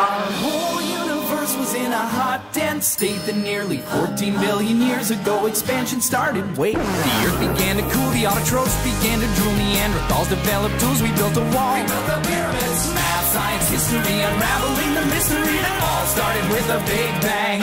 Our whole universe was in a hot, dense state that nearly 14 billion years ago expansion started. Wait, the earth began to cool, the autotrophs began to drool, Neanderthals developed tools, we built a wall. We built the pyramids, math, science, history, unraveling the mystery that all started with a big bang.